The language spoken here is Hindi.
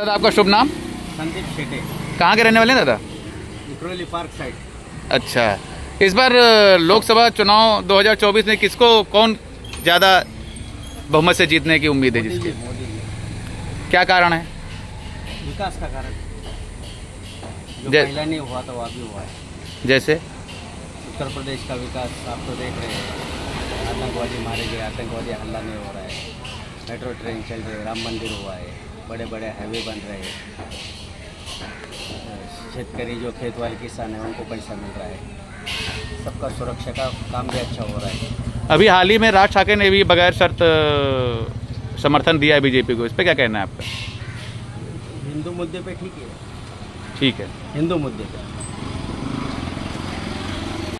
दादा आपका शुभ नाम? संदीप शेटे। कहाँ के रहने वाले हैं दादा? इकरोली पार्क साइड। अच्छा। इस बार लोकसभा चुनाव 2024 में किसको कौन ज़्यादा बहुमत से जीतने की उम्मीद है जिसकी? क्या कारण है? विकास का कारण। जो पहले नहीं हुआ था वो अभी हुआ है। जैसे? उत्तर प्रदेश का विकास आप तो देख रहे हैं। आतंकवादी मारे गए आतंकवादी हल्ला नहीं हो रहा है। मेट्रो ट्रेन चल रही है राम मंदिर हुआ है। बड़े बड़े हाईवे बन रहे हैं। शेतकरी जो खेत वाले किसान हैं उनको पैसा मिल रहा है। सबका सुरक्षा का काम भी अच्छा हो रहा है। अभी हाल ही में राज ठाकरे ने भी बगैर शर्त समर्थन दिया है बीजेपी को। इस पर क्या कहना है आपका? हिंदू मुद्दे पे ठीक है। ठीक है। हिंदू मुद्दे पे।